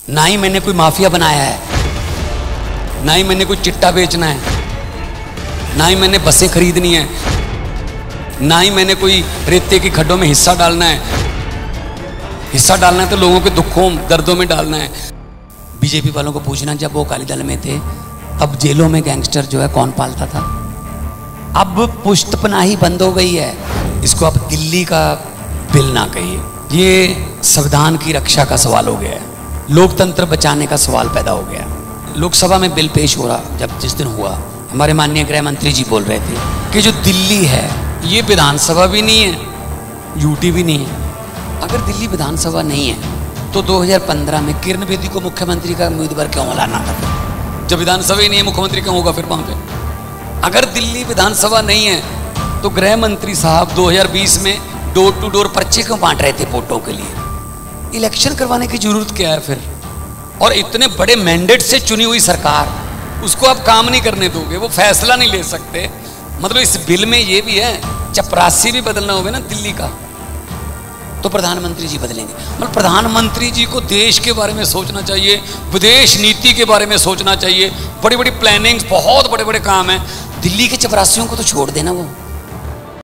ना ही मैंने कोई माफिया बनाया है, ना ही मैंने कोई चिट्टा बेचना है, ना ही मैंने बसें खरीदनी है, ना ही मैंने कोई रेते की खड्डों में हिस्सा डालना है। हिस्सा डालना है तो लोगों के दुखों, दर्दों में डालना है। बीजेपी वालों को पूछना, जब वो अकाली दल में थे, अब जेलों में गैंगस्टर जो है कौन पालता था? अब पुष्ट पनाही बंद हो गई है। इसको आप दिल्ली का बिल ना कहिए। ये संविधान की रक्षा का सवाल हो गया है। लोकतंत्र बचाने का सवाल पैदा हो गया। लोकसभा में बिल पेश हो रहा, जब जिस दिन हुआ। हमारे माननीय गृह मंत्री जी बोल रहे थे कि जो दिल्ली है, ये विधानसभा भी नहीं है यूटी भी नहीं है। अगर दिल्ली विधानसभा नहीं है तो 2015 में किरण बेदी को मुख्यमंत्री का उम्मीदवार क्यों लाना था? जब विधानसभा ही नहीं है, मुख्यमंत्री क्यों होगा फिर वहाँ पे? अगर दिल्ली विधानसभा नहीं है तो गृह मंत्री साहब 2020 में डोर टू डोर पर्चे क्यों बांट रहे थे वोटों के लिए? इलेक्शन करवाने की ज़रूरत क्या है फिर? और इतने बड़े मैंडेट से चुनी हुई सरकार, उसको आप काम नहीं करने दोगे, वो फैसला नहीं ले सकते। मतलब इस बिल में ये भी है चपरासी भी बदलना होगा ना दिल्ली का तो प्रधानमंत्री जी बदलेंगे। मतलब प्रधानमंत्री जी को देश के बारे में सोचना चाहिए, विदेश नीति के बारे में सोचना चाहिए। बड़ी बड़ी प्लानिंग्स बहुत बड़े बड़े काम हैं। दिल्ली के चपरासियों को तो छोड़ देना वो।